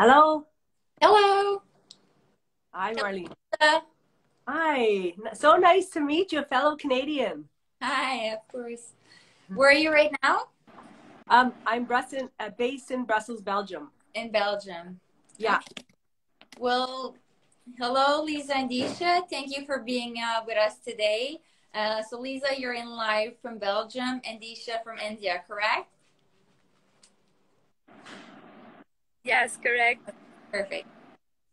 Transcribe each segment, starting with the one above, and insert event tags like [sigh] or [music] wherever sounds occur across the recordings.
Hello. Hello. Hi, Marlene. Hello. Hi. So nice to meet you, fellow Canadian. Hi, of course. Where are you right now? Um, I'm Brussels, uh, based in Brussels, Belgium. In Belgium. Yeah. Well, hello, Lisa and Disha. Thank you for being uh, with us today. Uh, so, Lisa, you're in live from Belgium and Disha from India, correct? Yes, correct. Perfect.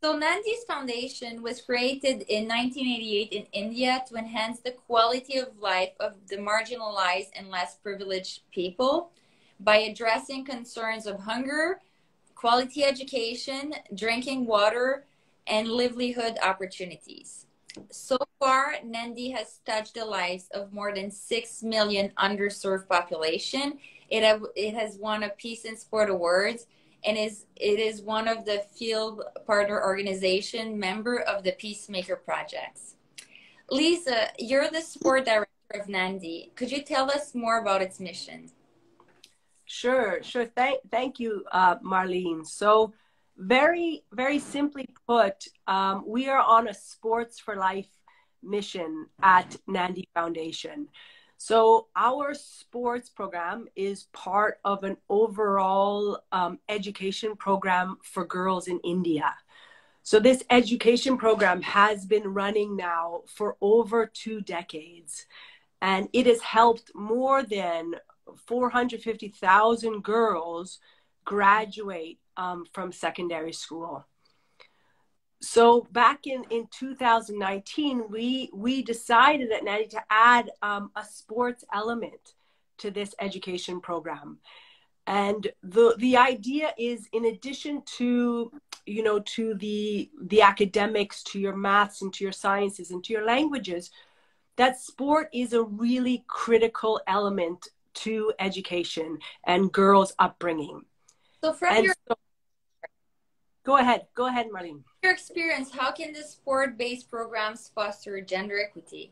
So Naandi's foundation was created in 1988 in India to enhance the quality of life of the marginalized and less privileged people by addressing concerns of hunger, quality education, drinking water, and livelihood opportunities. So far, Naandi has touched the lives of more than 6 million underserved population. It, have, it has won a Peace and Sport Awards and is it is one of the field partner organization member of the Peacemaker projects. Lisa, you're the sport director of Naandi. Could you tell us more about its mission? Sure, sure. Thank, thank you, uh, Marlene. So, very, very simply put, um, we are on a sports for life mission at Naandi Foundation. So our sports program is part of an overall um, education program for girls in India. So this education program has been running now for over two decades, and it has helped more than 450,000 girls graduate um, from secondary school so back in, in 2019, we, we decided at Naandi to add um, a sports element to this education program. And the, the idea is in addition to, you know, to the, the academics, to your maths and to your sciences and to your languages, that sport is a really critical element to education and girls' upbringing. So from and your so, Go ahead. Go ahead, Marlene. Your experience, how can the sport-based programs foster gender equity?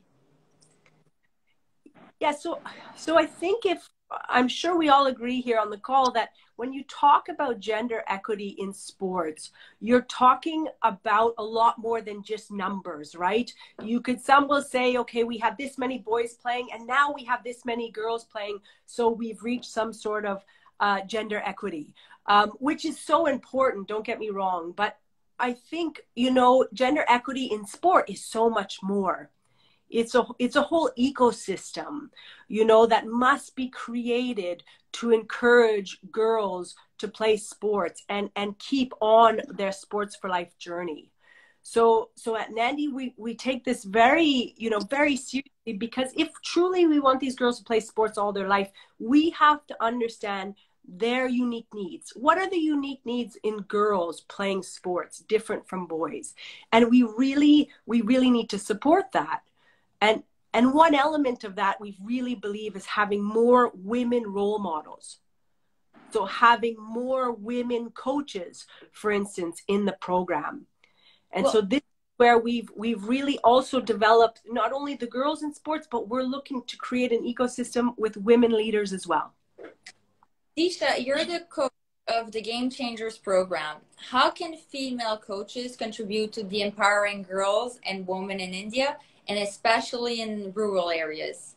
Yeah, so so I think if I'm sure we all agree here on the call that when you talk about gender equity in sports, you're talking about a lot more than just numbers, right? You could some will say, okay, we have this many boys playing, and now we have this many girls playing, so we've reached some sort of uh, gender equity um, which is so important. Don't get me wrong, but I think you know gender equity in sport is so much more. It's a it's a whole ecosystem, you know, that must be created to encourage girls to play sports and and keep on their sports for life journey. So so at Naandi we we take this very you know very seriously because if truly we want these girls to play sports all their life, we have to understand their unique needs. What are the unique needs in girls playing sports different from boys? And we really, we really need to support that. And and one element of that we really believe is having more women role models. So having more women coaches, for instance, in the program. And well, so this where we've we've really also developed not only the girls in sports, but we're looking to create an ecosystem with women leaders as well. Disha, you're the coach of the Game Changers program. How can female coaches contribute to the empowering girls and women in India, and especially in rural areas?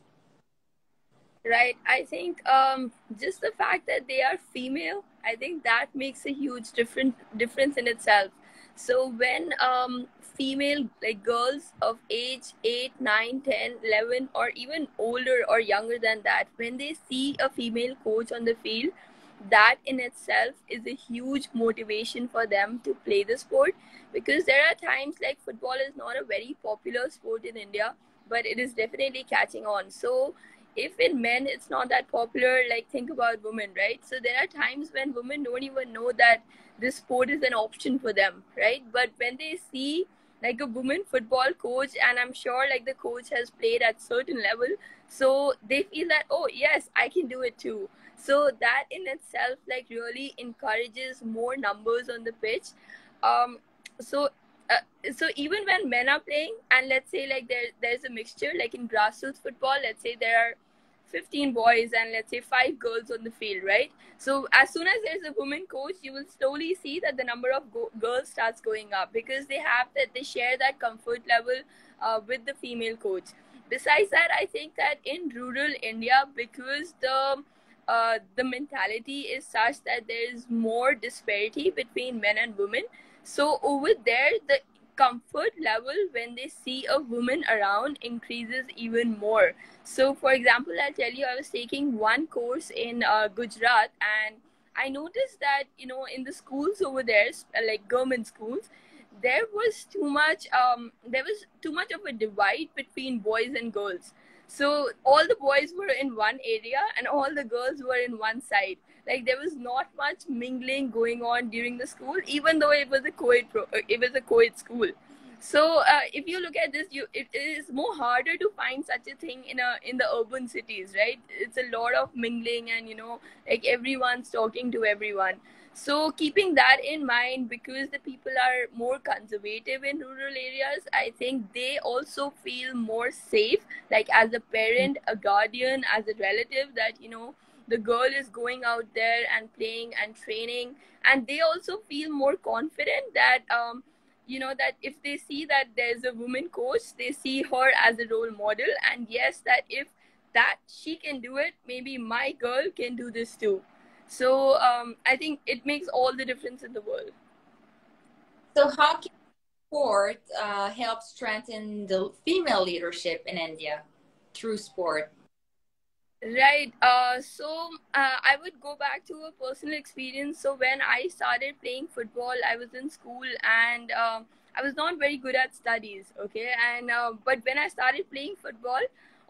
Right. I think um, just the fact that they are female, I think that makes a huge different difference in itself. So when um, female like girls of age 8 9 10 11 or even older or younger than that when they see a female coach on the field that in itself is a huge motivation for them to play the sport. Because there are times like football is not a very popular sport in india but it is definitely catching on. So if in men it's not that popular like think about women right? So there are times when women don't even know that this sport is an option for them right? But when they see like a woman football coach and i'm sure like the coach has played at certain level so they feel that oh yes i can do it too. So that in itself like really encourages more numbers on the pitch. Um so uh, so even when men are playing and let's say like there there's a mixture like in grassroots football let's say there are 15 boys and let's say five girls on the field, right? So as soon as there's a woman coach, you will slowly see that the number of go- girls starts going up because they have that they share that comfort level uh, with the female coach. Besides that, I think that in rural India, because the uh, the mentality is such that there is more disparity between men and women. So over there, the comfort level when they see a woman around increases even more. So, for example, I'll tell you, I was taking one course in uh, Gujarat, and I noticed that you know in the schools over there, like government schools, there was too much. Um, there was too much of a divide between boys and girls. So all the boys were in one area and all the girls were in one side. Like there was not much mingling going on during the school, even though it was a co-ed pro- uh, it was a co-ed school. So uh, if you look at this, you it is more harder to find such a thing in a in the urban cities, right? It's a lot of mingling and you know like everyone's talking to everyone. So, keeping that in mind, because the people are more conservative in rural areas, I think they also feel more safe, like as a parent, a guardian, as a relative, that, you know, the girl is going out there and playing and training. And they also feel more confident that, um, you know, that if they see that there's a woman coach, they see her as a role model. And yes, that if that she can do it, maybe my girl can do this too. So um, I think it makes all the difference in the world. So how can sport uh, help strengthen the female leadership in India through sport? Right. Uh, so uh, I would go back to a personal experience. So when I started playing football, I was in school and uh, I was not very good at studies. Okay, and uh, but when I started playing football,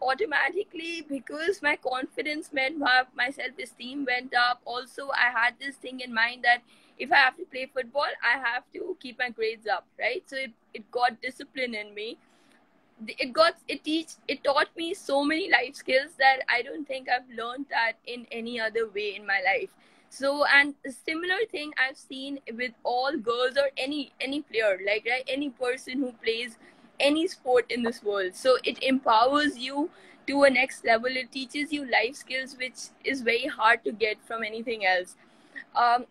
automatically because my confidence went up my self-esteem went up also i had this thing in mind that if i have to play football i have to keep my grades up right so it, it got discipline in me it got it teach it taught me so many life skills that i don't think i've learned that in any other way in my life so and a similar thing i've seen with all girls or any any player like right any person who plays any sport in this world. So it empowers you to a next level. It teaches you life skills, which is very hard to get from anything else. Um,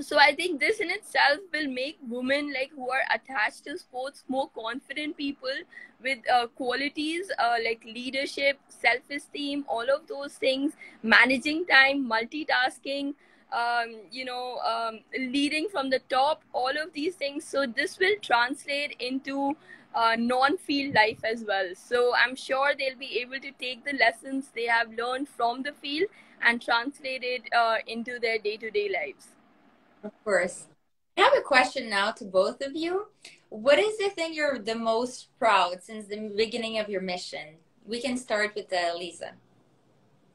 so I think this in itself will make women like who are attached to sports more confident people with uh, qualities uh, like leadership, self-esteem, all of those things, managing time, multitasking, um, you know, um, leading from the top, all of these things. So this will translate into uh, non-field life as well. So I'm sure they'll be able to take the lessons they have learned from the field and translate it uh, into their day-to-day lives. Of course. I have a question now to both of you. What is the thing you're the most proud since the beginning of your mission? We can start with uh, Lisa.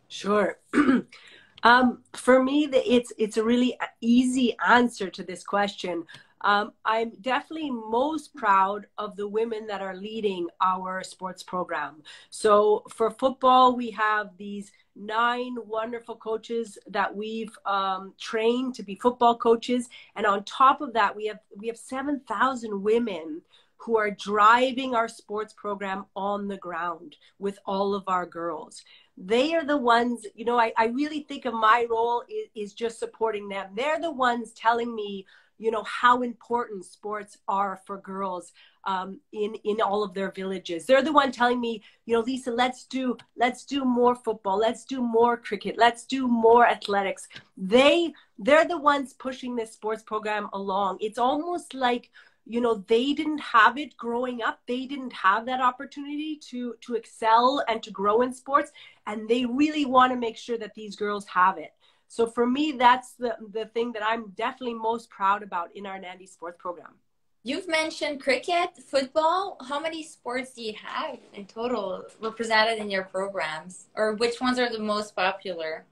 Sure. [clears throat] um, for me, it's it's a really easy answer to this question. Um, I'm definitely most proud of the women that are leading our sports program. So for football, we have these nine wonderful coaches that we've um, trained to be football coaches, and on top of that, we have we have seven thousand women who are driving our sports program on the ground with all of our girls. They are the ones you know i, I really think of my role is, is just supporting them. They're the ones telling me you know how important sports are for girls um, in in all of their villages. They're the one telling me, you know, Lisa, let's do let's do more football, let's do more cricket, let's do more athletics. They they're the ones pushing this sports program along. It's almost like you know they didn't have it growing up they didn't have that opportunity to to excel and to grow in sports and they really want to make sure that these girls have it so for me, that's the, the thing that I'm definitely most proud about in our Naandi sports program. You've mentioned cricket, football. How many sports do you have in total represented in your programs? Or which ones are the most popular?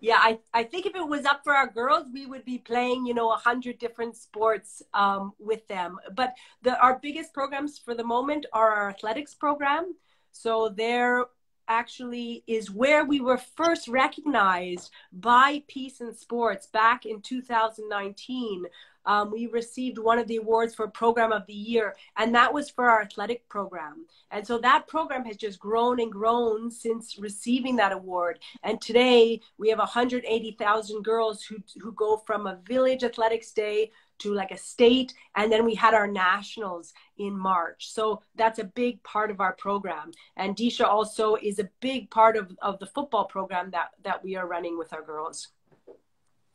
Yeah, I, I think if it was up for our girls, we would be playing, you know, a hundred different sports um, with them. But the, our biggest programs for the moment are our athletics program. So they're actually is where we were first recognized by Peace and Sports back in 2019. um, we received one of the awards for Program of the Year, and that was for our athletic program. And so that program has just grown and grown since receiving that award. And today we have 180,000 girls who, who go from a village athletics day to like a state and then we had our nationals in march. So that's a big part of our program. And disha also is a big part of, of the football program that that we are running with our girls.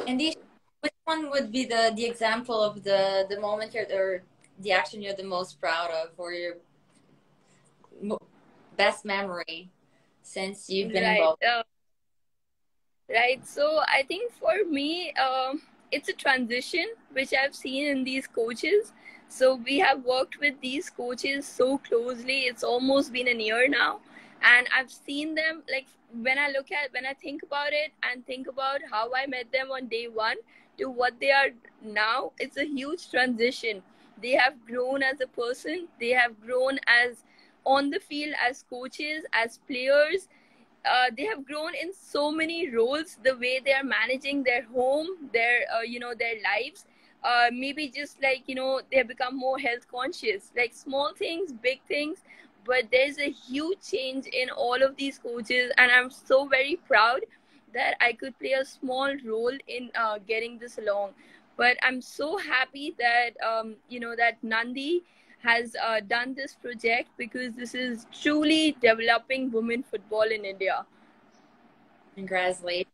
And disha which one would be the the example of the the moment you're or the action you're the most proud of or your best memory since you've been right. involved? uh, right. So i think for me um it's a transition which I've seen in these coaches. So we have worked with these coaches so closely. It's almost been a year now. And I've seen them like when I look at when I think about it and think about how I met them on day one to what they are now, it's a huge transition. They have grown as a person, they have grown as on the field as coaches, as players, uh, they have grown in so many roles the way they are managing their home their uh, you know their lives. Uh, maybe just like you know they have become more health conscious. Like small things big things but there's a huge change in all of these coaches and i'm so very proud that i could play a small role in uh, getting this along. But i'm so happy that um, you know that naandi has uh, done this project because this is truly developing women football in India. Congratulations.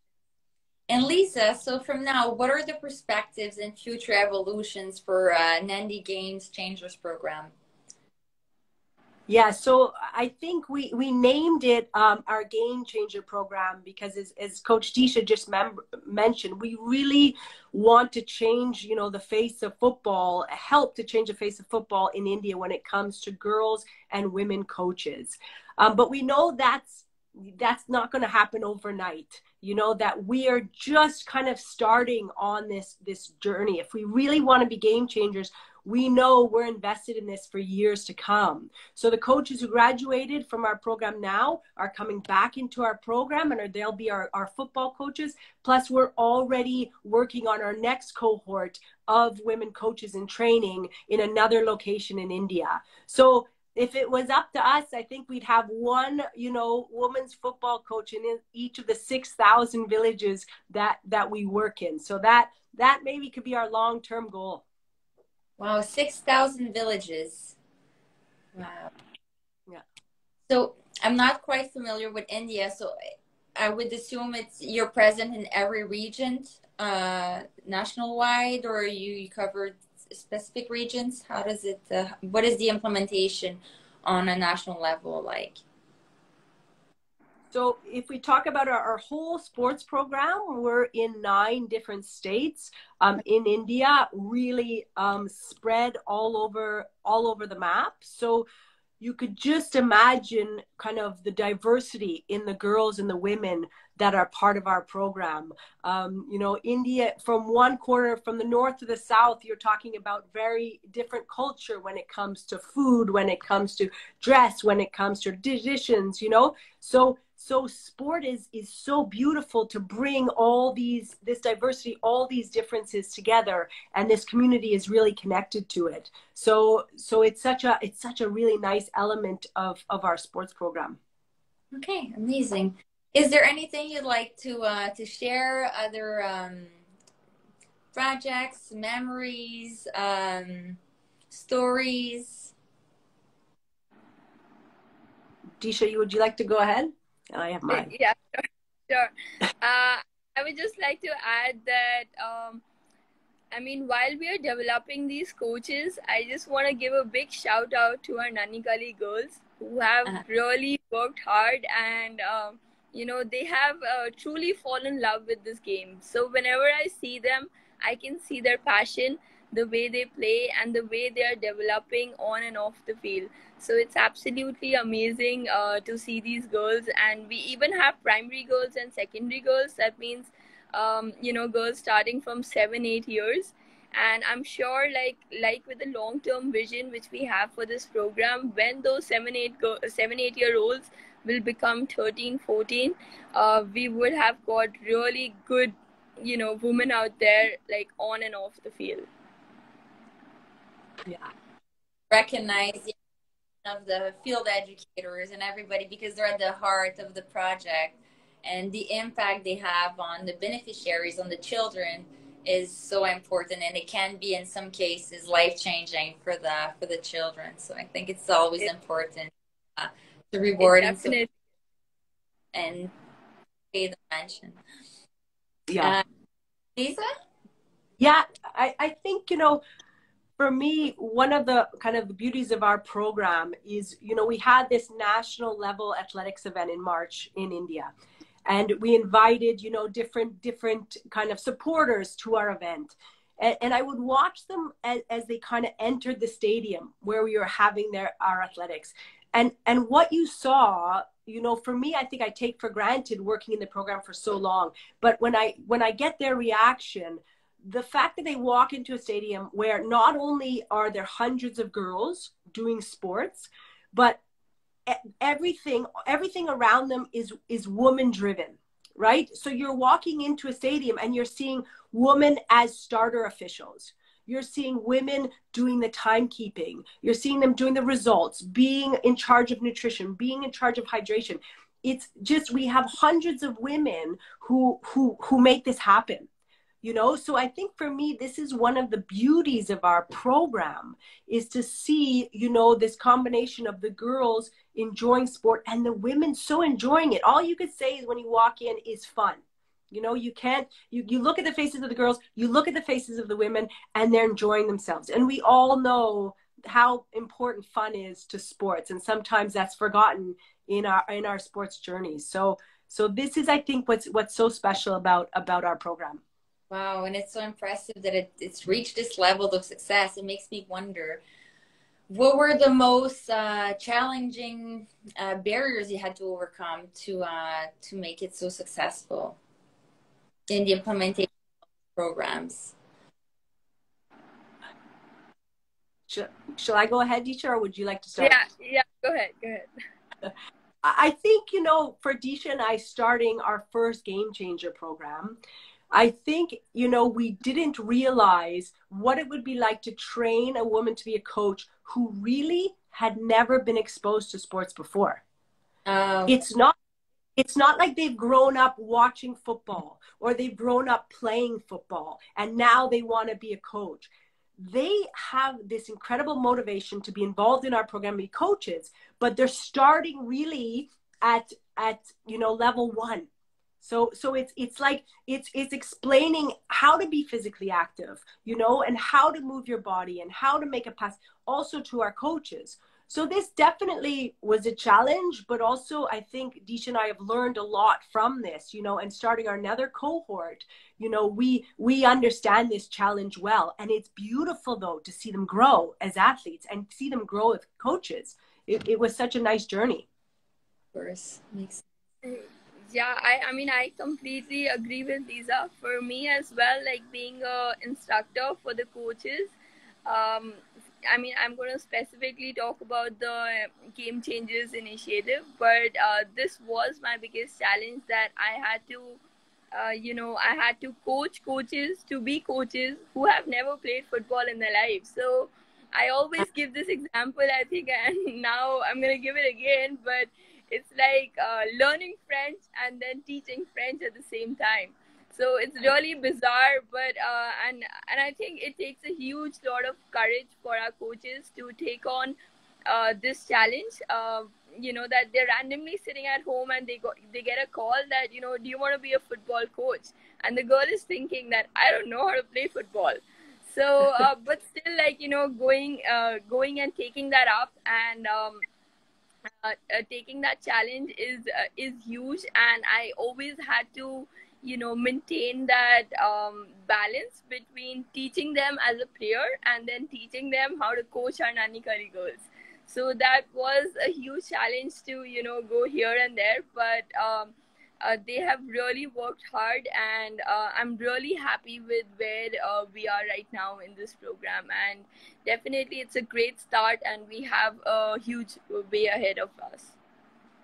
And Lisa, so from now, what are the perspectives and future evolutions for uh, Naandi Games Changers program? Yeah, so I think we, we named it um, our Game Changer program because, as, as Coach Disha just mem- mentioned, we really want to change, you know, the face of football, help to change the face of football in India when it comes to girls and women coaches. Um, but we know that's that's not going to happen overnight you know that we are just kind of starting on this this journey if we really want to be game changers we know we're invested in this for years to come. So the coaches who graduated from our program now are coming back into our program and are, they'll be our, our football coaches. Plus, we're already working on our next cohort of women coaches in training in another location in India. So if it was up to us, I think we'd have one, you know, women's football coach in each of the 6,000 villages that, that we work in. So that, that maybe could be our long-term goal. Wow, 6,000 villages. Wow. Yeah. So I'm not quite familiar with India, so I would assume it's you're present in every region, uh, national wide, or you, you cover specific regions. How does it? Uh, what is the implementation on a national level like? So if we talk about our, our, whole sports program, we're in nine different states um, in India, really um, spread all over all over the map. So you could just imagine kind of the diversity in the girls and the women that are part of our program. Um, you know, India, from one corner, from the north to the south, you're talking about very different culture when it comes to food, when it comes to dress, when it comes to traditions, you know. So so sport is is so beautiful to bring all these this diversity all these differences together and this community is really connected to it. So so it's such a it's such a really nice element of of our sports program. Okay amazing. Is there anything you'd like to uh to share? Other um projects memories um stories? Disha would you like to go ahead I have [laughs] mine. Yeah, sure. [laughs] sure. Uh, I would just like to add that, um, I mean, while we are developing these coaches, I just want to give a big shout out to our Nanhi Kali girls who have uh-huh. really worked hard and, um, you know, they have uh, truly fallen in love with this game. So whenever I see them, I can see their passion, the way they play, and the way they are developing on and off the field. So it's absolutely amazing uh, to see these girls, and we even have primary girls and secondary girls. That means, um, you know, girls starting from seven, eight years. And I'm sure, like like with the long-term vision which we have for this program, when those seven, eight, go- seven, eight year olds will become 13, 14, uh, we would have got really good, you know, women out there, like on and off the field. yeah. recognize of the field educators and everybody because they're at the heart of the project. And the impact they have on the beneficiaries on the children is so important and it can be in some cases life changing for the for the children. So i think it's always it, important uh, to reward and, and pay the mention yeah. Uh, lisa? Yeah i i think you know for me one of the kind of the beauties of our program is you know we had this national level athletics event in march in india. And we invited you know different different kind of supporters to our event. And, and i would watch them as, as they kind of entered the stadium where we were having their our athletics. And and what you saw you know for me i think i take for granted working in the program for so long. But when i when i get their reaction the fact that they walk into a stadium where not only are there hundreds of girls doing sports but everything everything around them is is woman driven right? So you're walking into a stadium and you're seeing women as starter officials. You're seeing women doing the timekeeping. You're seeing them doing the results being in charge of nutrition being in charge of hydration. It's just we have hundreds of women who who who make this happen you know? So i think for me this is one of the beauties of our program is to see you know this combination of the girls enjoying sport and the women so enjoying it. All you could say is when you walk in is fun. You know you can't you, you look at the faces of the girls you look at the faces of the women and they're enjoying themselves. And we all know how important fun is to sports and sometimes that's forgotten in our in our sports journeys. So so this is i think what's what's so special about about our program Wow, and it's so impressive that it, it's reached this level of success. It makes me wonder what were the most uh, challenging uh, barriers you had to overcome to uh, to make it so successful in the implementation programs. Shall, shall I go ahead, Disha, or would you like to start? Yeah, yeah, go ahead, go ahead. [laughs] I think, you know, for Disha and I starting our first Game Changer program, I think, you know, we didn't realize what it would be like to train a woman to be a coach who really had never been exposed to sports before. Oh. It's not it's not like they've grown up watching football or they've grown up playing football and now they want to be a coach. They have this incredible motivation to be involved in our program, be coaches, but they're starting really at at you know level one so so it's it's like it's it's explaining how to be physically active you know and how to move your body and how to make a pass also to our coaches. So this definitely was a challenge but also i think Disha and i have learned a lot from this you know and starting our another cohort you know we we understand this challenge well. And it's beautiful though to see them grow as athletes and see them grow as coaches. It, it was such a nice journey. Of course. Makes sense yeah i i mean i completely agree with lisa. For me as well like being a instructor for the coaches um i mean i'm going to specifically talk about the game changers initiative but uh, this was my biggest challenge that i had to uh, you know i had to coach coaches to be coaches who have never played football in their life. So i always give this example i think [laughs] and now i'm going to give it again but it's like uh, learning French and then teaching French at the same time. So it's really bizarre, but uh, and and I think it takes a huge lot of courage for our coaches to take on uh, this challenge. Uh, you know that they're randomly sitting at home and they go they get a call that you know do you want to be a football coach and the girl is thinking that I don't know how to play football so [laughs] uh, but still like you know going uh, going and taking that up and um, uh, uh, taking that challenge is uh, is huge and i always had to you know maintain that um, balance between teaching them as a player and then teaching them how to coach our Nanhi Kali girls. So that was a huge challenge to you know go here and there but um, uh, they have really worked hard and uh, i'm really happy with where uh, we are right now in this program. And definitely it's a great start and we have a huge way ahead of us.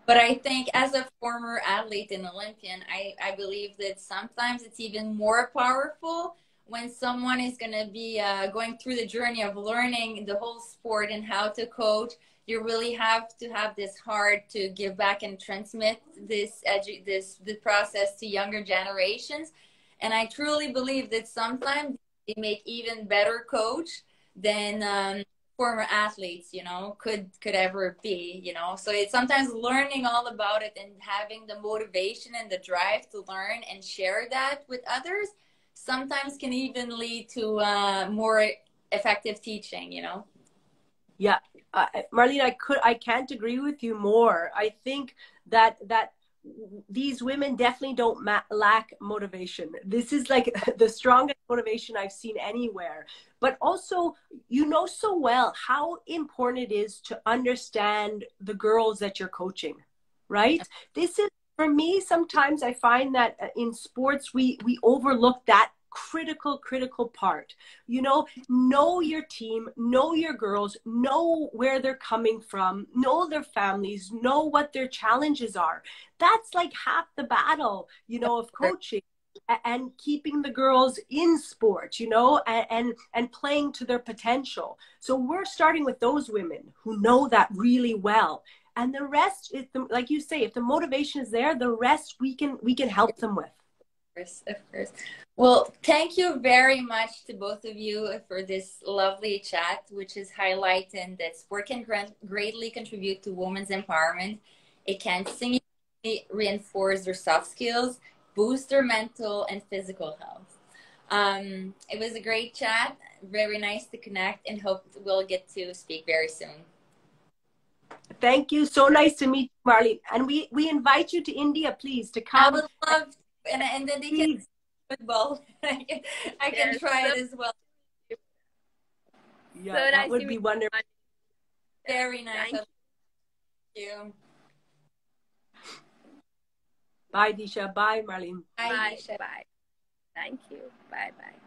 But i think as a former athlete and olympian i, I believe that sometimes it's even more powerful when someone is going to be uh, going through the journey of learning the whole sport and how to coach you really have to have this heart to give back and transmit this edu- this the process to younger generations. And i truly believe that sometimes they make even better coach than um, former athletes you know could could ever be you know. So it's sometimes learning all about it and having the motivation and the drive to learn and share that with others sometimes can even lead to uh, more effective teaching you know. Yeah uh, marlene i could i can't agree with you more i think that that these women definitely don't ma- lack motivation. This is like [laughs] the strongest motivation I've seen anywhere. But also, you know so well how important it is to understand the girls that you're coaching, right? This is for me sometimes I find that uh, in sports we we overlook that critical, critical part. You know, know your team, know your girls, know where they're coming from, know their families, know what their challenges are. That's like half the battle, you know, of coaching and keeping the girls in sport you know and, and, and playing to their potential so we're starting with those women who know that really well and the rest is the, like you say if the motivation is there the rest we can we can help them with course of course well, thank you very much to both of you for this lovely chat, which is highlighting that sport can greatly contribute to women's empowerment. It can significantly reinforce their soft skills, boost their mental and physical health. Um, it was a great chat. Very nice to connect and hope we'll get to speak very soon. Thank you. So nice to meet you, Marlene. And we, we invite you to India, please, to come. I would love, to, and, and then they can hmm. football. [laughs] I can, I can yes, try it as well. Yeah, so that nice would be wonderful. Very nice. Thank you. Bye, Disha. Bye, Marlene. Bye, Bye. Disha. Bye. Thank you. Bye, bye.